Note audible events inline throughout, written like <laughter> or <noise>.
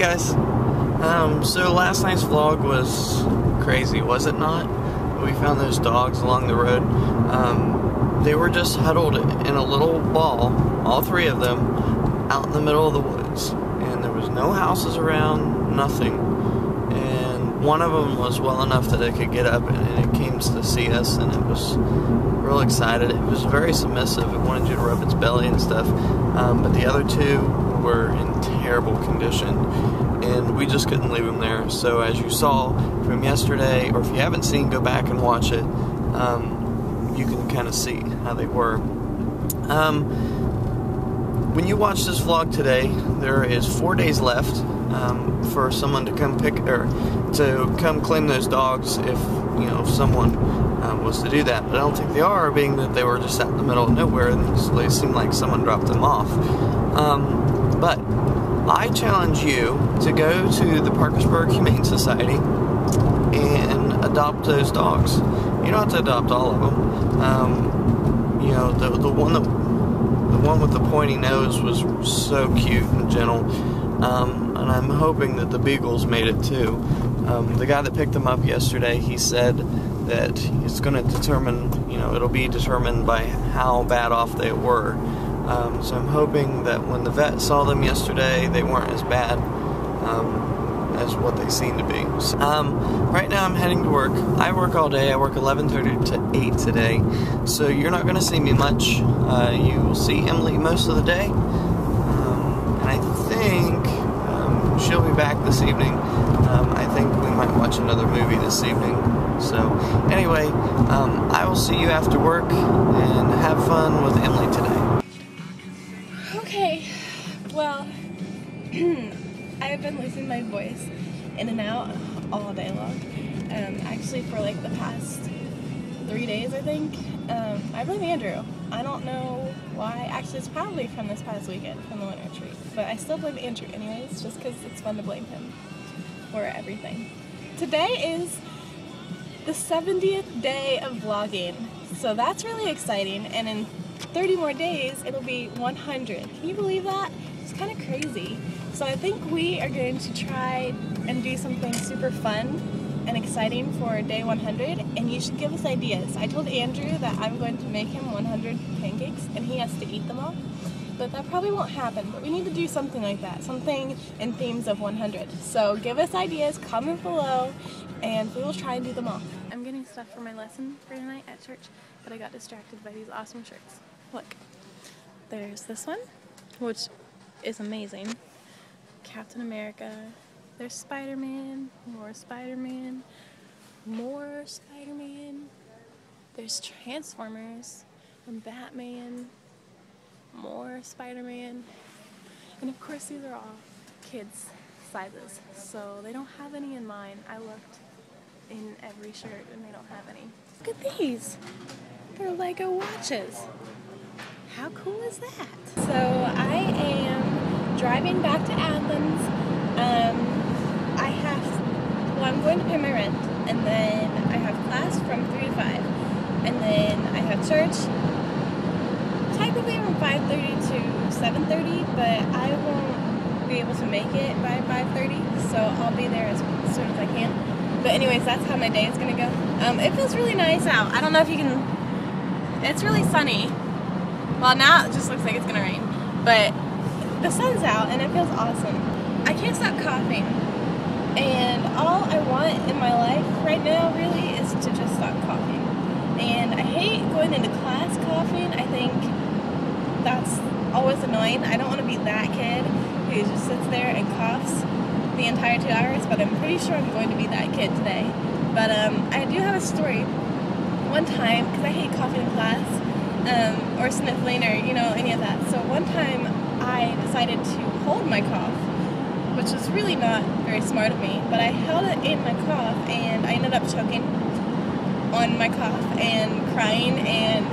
Guys. Um, so last night's vlog was crazy, was it not? We found those dogs along the road. Um, they were just huddled in a little ball, all three of them, out in the middle of the woods. And there was no houses around, nothing. And one of them was well enough that it could get up and it came to see us and it was real excited. It was very submissive. It wanted you to rub its belly and stuff. Um, but the other two were in terrible condition and we just couldn't leave them there. So as you saw from yesterday, or if you haven't seen, go back and watch it. Um, you can kind of see how they were. Um, when you watch this vlog today, there is four days left um, for someone to come pick or to come claim those dogs if you know if someone um, was to do that. But I don't think they are, being that they were just out in the middle of nowhere and they seem like someone dropped them off. Um, but I challenge you to go to the Parkersburg Humane Society and adopt those dogs. You don't have to adopt all of them. Um, you know, the the one that the one with the pointy nose was so cute and gentle. Um, and I'm hoping that the beagles made it too. Um, the guy that picked them up yesterday, he said that it's going to determine, you know, it'll be determined by how bad off they were. Um, so I'm hoping that when the vet saw them yesterday, they weren't as bad um, as what they seem to be. So, um, right now I'm heading to work. I work all day. I work 11:30 to 8 today. So you're not going to see me much. Uh, you will see Emily most of the day. Um, and I think um, she'll be back this evening. Um, I think we might watch another movie this evening. So, anyway, I will see you after work and have fun with Emily today. Well, <clears throat> I have been losing my voice in and out all day long. Um, actually, for like the past three days, I think. Um, I blame Andrew. I don't know why. Actually, it's probably from this past weekend, from the winter retreat. But I still blame Andrew anyways, just because it's fun to blame him for everything. Today is the 70th day of vlogging, so that's really exciting. And in 30 more days, it'll be 100. Can you believe that? It's kind of crazy. So I think we are going to try and do something super fun and exciting for day 100, and you should give us ideas. I told Andrew that I'm going to make him 100 pancakes, and he has to eat them all. But that probably won't happen, but we need to do something like that, something in themes of 100. So give us ideas, comment below, and we will try and do them all. I'm getting stuff for my lesson for tonight at church, but I got distracted by these awesome shirts. Look, there's this one, which is amazing. Captain America. There's Spider-Man, more Spider-Man, more Spider-Man. There's Transformers and Batman, more Spider-Man. And of course these are all kids sizes, so they don't have any in mine. I looked in every shirt and they don't have any. Look at these. They're Lego watches. How cool is that? So I am driving back to Athens. Um, I have, well, I'm going to pay my rent, and then I have class from 3 to 5, and then I have church, technically from 5.30 to 7.30, but I won't be able to make it by 5.30, so I'll be there as soon as I can. But anyways, that's how my day is going to go. Um, it feels really nice out. I don't know if you can, it's really sunny. Well, now it just looks like it's going to rain, but the sun's out and it feels awesome. I can't stop coughing. And all I want in my life right now really is to just stop coughing. And I hate going into class coughing. I think that's always annoying. I don't want to be that kid who just sits there and coughs the entire two hours, but I'm pretty sure I'm going to be that kid today. But um, I do have a story. One time, because I hate coughing in class, um, or sniffling, or you know, any of that. So one time I decided to hold my cough, which was really not very smart of me, but I held it in my cough and I ended up choking on my cough and crying and,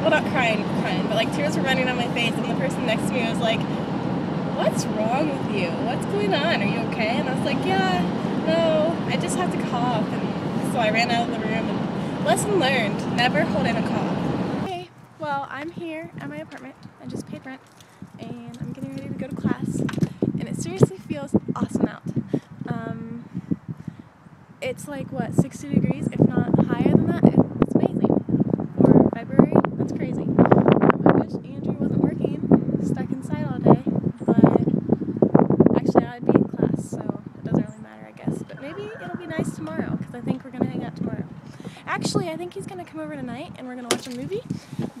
well not crying, crying, but like tears were running on my face and the person next to me was like, what's wrong with you? What's going on? Are you okay? And I was like, yeah, no, I just have to cough. And so I ran out of the room and lesson learned, never hold in a cough. Okay, well I'm here at my apartment. I just paid rent and I'm getting ready to go to class. And it seriously feels awesome out. Um, it's like what 60 degrees, if not higher than that. It's amazing. For February, that's crazy. I wish Andrew wasn't working, stuck inside all day, but actually I'd be in class, so it doesn't really matter, I guess. But maybe it'll be nice tomorrow because I think we're gonna hang out tomorrow. Actually, I think he's gonna come over tonight and we're gonna watch a movie,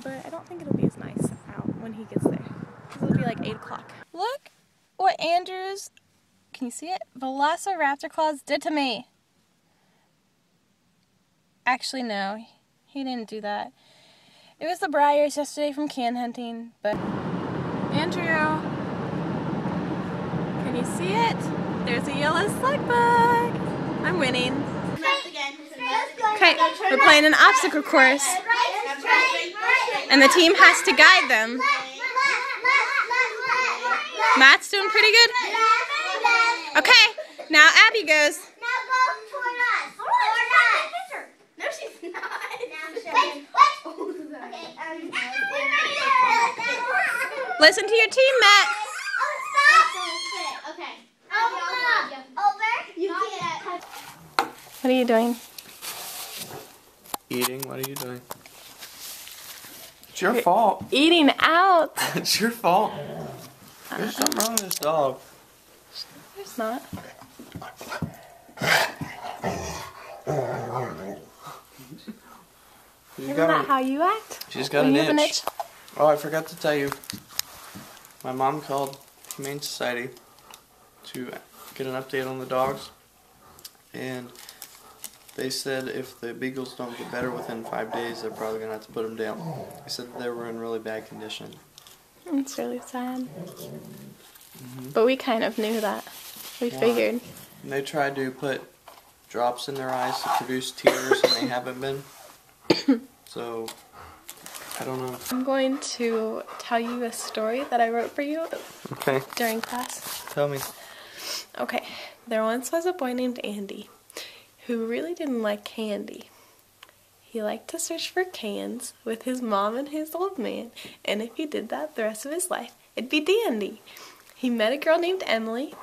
but I don't think it'll be as nice out when he gets there. It'll be like 8 o'clock. Look what Andrew's, can you see it? Velociraptor claws did to me. Actually, no, he didn't do that. It was the briars yesterday from can hunting, but. Andrew, can you see it? There's a yellow slug bug. I'm winning. Okay, we're playing an obstacle course, and the team has to guide them. Matt's doing pretty good. Okay, now Abby goes. Now go welcome to our nuts. No, she's not. Now she'll. Listen to your team, Matt. What are you doing? Eating? What are you doing? It's your fault. Eating out. <laughs> it's your fault. There's something wrong with this dog. There's not. She's Isn't got, that a, how you act? she's got an have an itch. itch? Oh, I forgot to tell you. My mom called Humane Society to get an update on the dogs, and they said if the beagles don't get better within five days, they're probably gonna have to put them down. They said they were in really bad condition. It's really sad. But we kind of knew that. We Why? figured. And they tried to put drops in their eyes to produce tears, and they haven't been. <coughs> So, I don't know. I'm going to tell you a story that I wrote for you Okay, during class. tell me. Okay, there once was a boy named Andy who really didn't like candy. He liked to search for cans with his mom and his old man, and if he did that the rest of his life, it'd be dandy. He met a girl named Emily.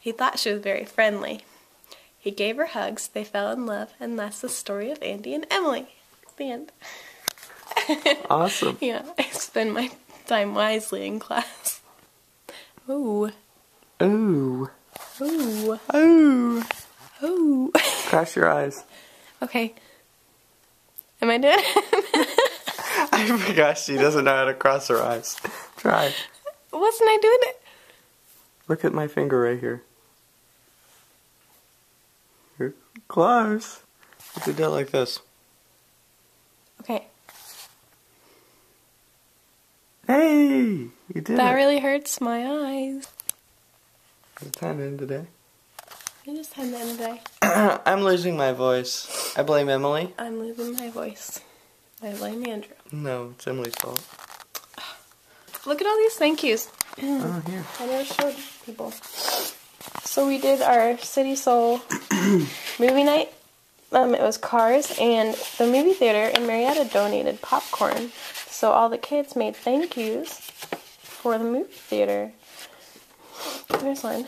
He thought she was very friendly. He gave her hugs, they fell in love, and that's the story of Andy and Emily. The end. <laughs> Awesome. Yeah, I spend my time wisely in class. Ooh, Ooh. ooh, Ooh. ooh. <laughs> Cross your eyes. Okay. Am I doing <laughs> it? I forgot she doesn't know how to cross her eyes. Try. Wasn't I doing it? Look at my finger right here. You're close. You do it like this. Okay. Hey! You did That it. really hurts my eyes. It's time to end today. I just had the end of the day. <coughs> I'm losing my voice. I blame Emily. I'm losing my voice. I blame Andrew. No, it's Emily's fault. <sighs> Look at all these thank yous. <clears throat> Oh, here. I never showed people. So we did our City Soul <clears throat> movie night. Um, it was Cars, and the movie theater in Marietta donated popcorn. So all the kids made thank yous for the movie theater. There's one.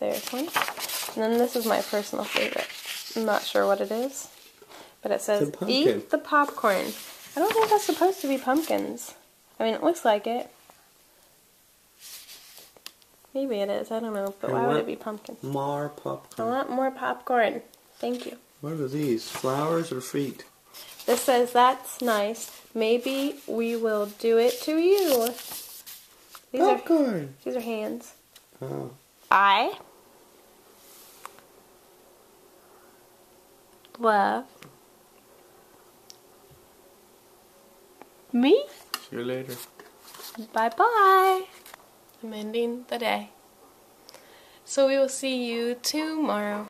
There's one. And then this is my personal favorite. I'm not sure what it is, but it says, It's a pumpkin. "Eat the popcorn." I don't think that's supposed to be pumpkins. I mean, it looks like it. Maybe it is. I don't know. But I why would it be pumpkins? More popcorn. I want more popcorn. Thank you. What are these? Flowers or feet? This says, that's nice. Maybe we will do it to you. These are, Popcorn! these are hands. Oh. I love me. See you later. Bye bye. I'm ending the day. So we will see you tomorrow.